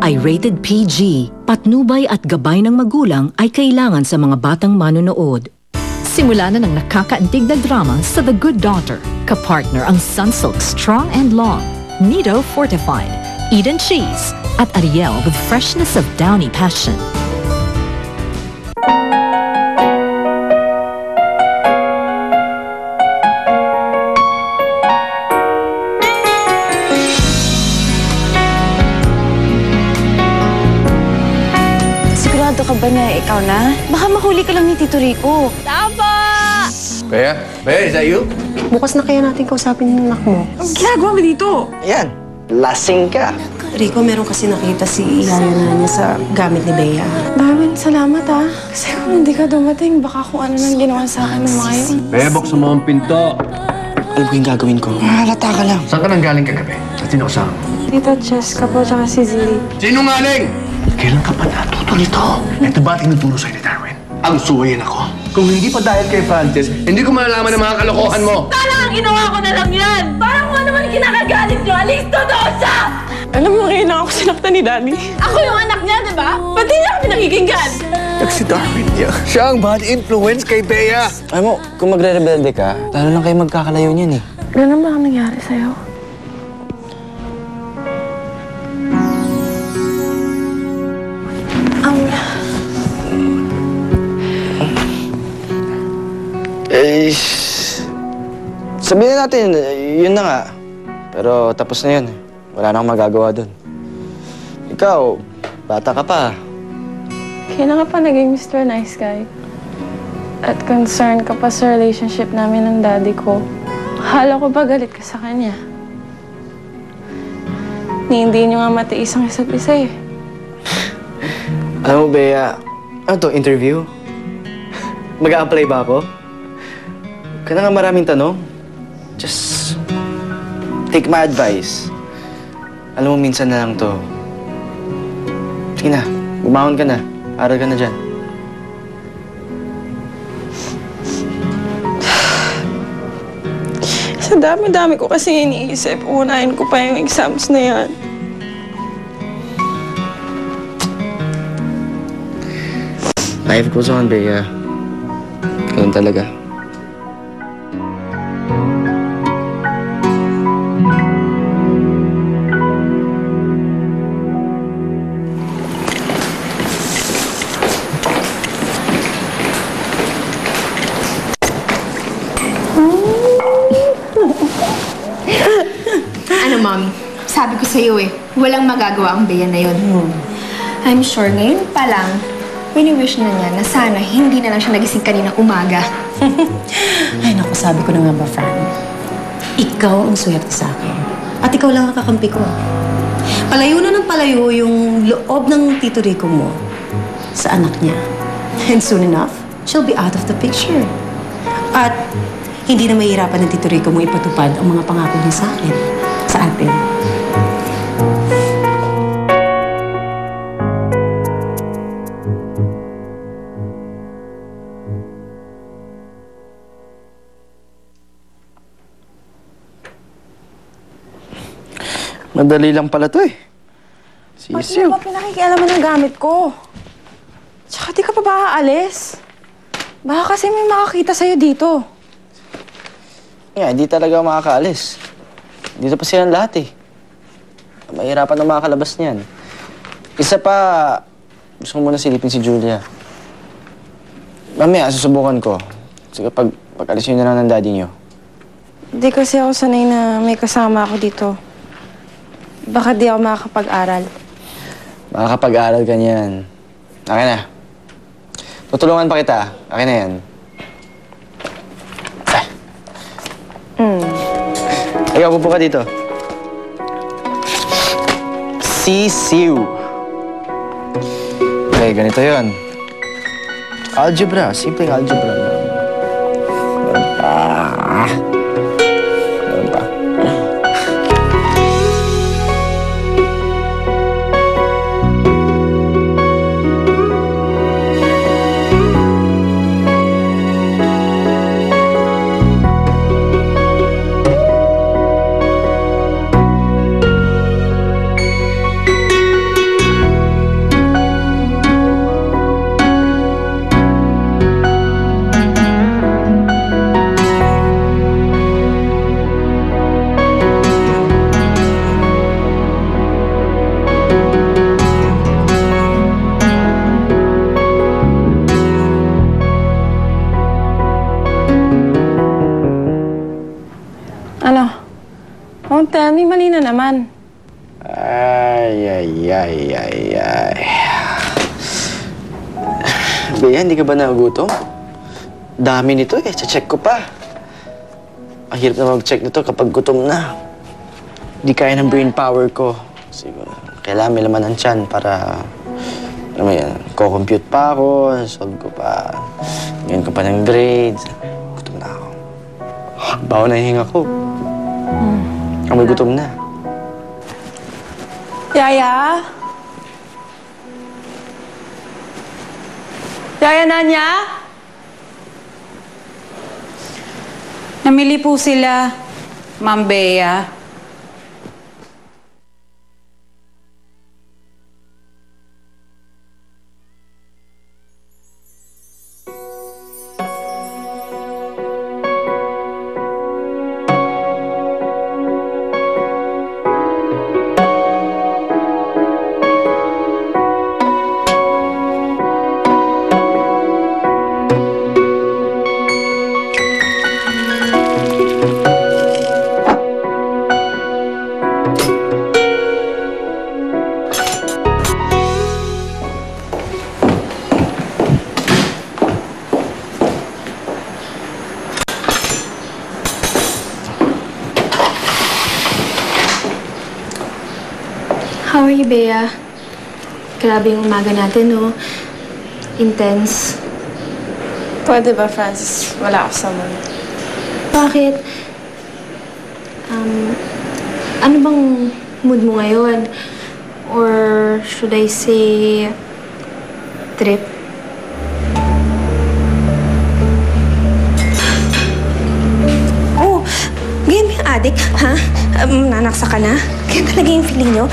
ay rated PG. Patnubay at gabay ng magulang ay kailangan sa mga batang manonood. Simula na ng nakakaantig na drama sa The Good Daughter. Kapartner ang Sunsilk Strong and Long, Nido Fortified, Eden Cheese, at Ariel with freshness of downy passion. Ka ba na ikaw na? Baka mahuli ka lang ni Tito Rico. Bea? Bea, is that you? Bukas na kaya natin kausapin yung anak mo. Ang ginagawa mo dito? Yan. Lasing ka. Rico, meron kasi nakita si Yaya na niya sa gamit ni Bea. Darwin, salamat ah. Kasi kung hindi ka dumating, baka kung ano nang ginawa sa akin ng mga yun. Bea, buksan mo ang pinto. Alam ko yung gagawin ko. Mahalata ka lang. Saan ka nang galing kagabi? At sino kasama? Tita Jessica po, tsaka si Zilly. Sinungaling! Kailan ka pa natuto nito? Ito ba tinuturo sa'yo ni Darwin? Ang suwayin ako. Kung hindi pa dahil kay Francis, hindi ko malalaman ang mga kalokohan mo. Parang ang ginawa ko na lang yan! Parang kung ano man kinakagalit nyo, alis totoo siya! Alam mo, ngayon ako sinaktan ni Daddy. Ako yung anak niya, di ba? Ba't di niya kami nakikinggan? Si Darwin niya. Siya ang bad influence kay Bea. Alam mo, kung magre-rebelde ka, lalo lang kayo magkakalayo niyan eh. Ganun ba ang nangyari sa'yo? Eh, sabihin na natin, yun na nga. Pero tapos na yun. Wala na akong magagawa doon. Ikaw, bata ka pa. Kailan ka pa naging Mr. Nice Guy? At concerned ka pa sa relationship namin ng daddy ko. Akala ko ba galit ka sa kanya? Ni hindi nyo nga matiis ang isa't isa eh. Alam mo, Bea, ano to, interview? mag apply ba ako? Ka na nga maraming tanong. Just take my advice. Alam mo, minsan na lang to. Sige na, bumahon ka na. Aral ka na dyan. Sa dami-dami ko kasi iniisip, unahin ko pa yung exams na yan. Life goes on, Bea. Ganun talaga. Ano, Mommy? Sabi ko sa'yo eh, walang magagawa ang Bea na yun. I'm sure ngayon pa lang, wini-wish na niya na sana hindi na lang siya nagising kaninang umaga. Ay, naku, sabi ko na nga ba, Fran? Ikaw ang swerte sa akin. At ikaw lang ang kakampi ko. Palayo na ng palayo yung loob ng Tito Rico mo sa anak niya. And soon enough, she'll be out of the picture. At hindi na mahirapan ng Tito Rico mo ipatupad ang mga pangako niya sa akin, sa atin. Madali lang pala to eh. Ba't Sisiw. mo ba pinakikialaman ng gamit ko? Tsaka di ka pa ba aalis? Baka kasi may makakita sa'yo dito. Yeah, hindi talaga makakaalis. Dito pa silang lahat eh. Mahirapan na makakalabas niyan. Isa pa, gusto ko muna silipin si Julia. Mamaya, susubukan ko. Sige, pag, pag alis yun na lang ng daddy niyo. Di kasi ako sanay na may kasama ako dito. Baka di ako makakapag-aral. Makakapag-aral ka niyan. Akin na. Tutulungan pa kita. Akin na yan. Ikaw, pupo ka dito. Sisiw. Okay, ganito yon. Algebra. Simpleng algebra lang. Mali-mali na naman. Ay, ay, ay, ay, ay. Bea, hindi ka ba nagutom? Dami nito eh. Check ko pa. Ang hirap na mag-check nito kapag gutom na. Di kaya ng brain power ko. Siguro, kailangan may laman ng tiyan para... Alam mo yan, ko-compute pa ako, solve ko pa. Ngayon ko pa ng grades. Gutom na ako. Bawa na yung hinga ko. Amoy gutom na. Yaya? Yaya, Nanya? Namili po sila, Ma'am Bea. How are you, Bea? Grabe yung umaga natin, no? Intense. Pwede ba, Francis? Wala ako sa mood. Bakit? Um, ano bang mood mo ngayon? Or should I say, trip? Oh, ganyan ba yung adik, ha? Um, nanaksa ka na? Kaya talaga yung feeling nyo?